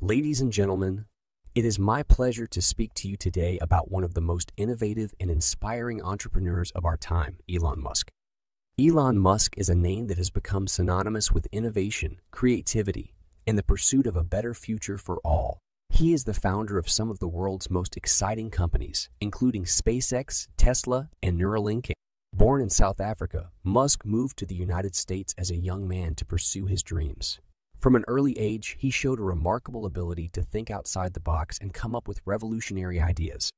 Ladies and gentlemen, it is my pleasure to speak to you today about one of the most innovative and inspiring entrepreneurs of our time, Elon Musk. Elon Musk is a name that has become synonymous with innovation, creativity, and the pursuit of a better future for all. He is the founder of some of the world's most exciting companies, including SpaceX, Tesla, and Neuralink. Born in South Africa, Musk moved to the United States as a young man to pursue his dreams. From an early age, he showed a remarkable ability to think outside the box and come up with revolutionary ideas.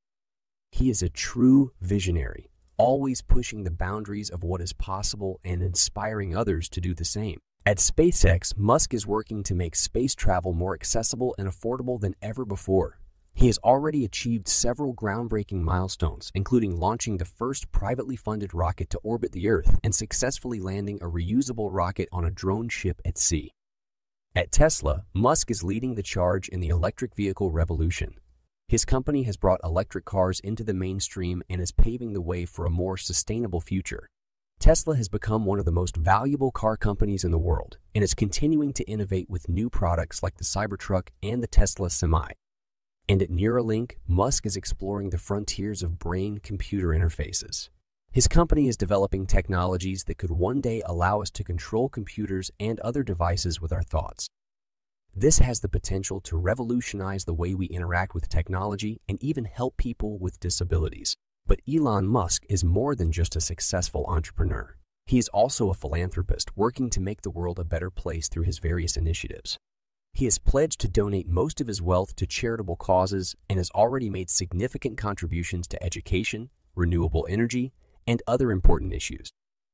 He is a true visionary, always pushing the boundaries of what is possible and inspiring others to do the same. At SpaceX, Musk is working to make space travel more accessible and affordable than ever before. He has already achieved several groundbreaking milestones, including launching the first privately funded rocket to orbit the Earth and successfully landing a reusable rocket on a drone ship at sea. At Tesla, Musk is leading the charge in the electric vehicle revolution. His company has brought electric cars into the mainstream and is paving the way for a more sustainable future. Tesla has become one of the most valuable car companies in the world and is continuing to innovate with new products like the Cybertruck and the Tesla Semi. And at Neuralink, Musk is exploring the frontiers of brain-computer interfaces. His company is developing technologies that could one day allow us to control computers and other devices with our thoughts. This has the potential to revolutionize the way we interact with technology and even help people with disabilities. But Elon Musk is more than just a successful entrepreneur. He is also a philanthropist working to make the world a better place through his various initiatives. He has pledged to donate most of his wealth to charitable causes and has already made significant contributions to education, renewable energy, and other important issues.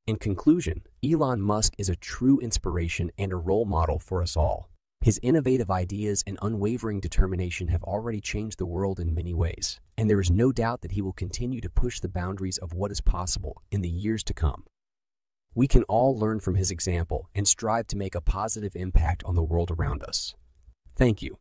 In conclusion, Elon Musk is a true inspiration and a role model for us all. His innovative ideas and unwavering determination have already changed the world in many ways, and there is no doubt that he will continue to push the boundaries of what is possible in the years to come. We can all learn from his example and strive to make a positive impact on the world around us. Thank you.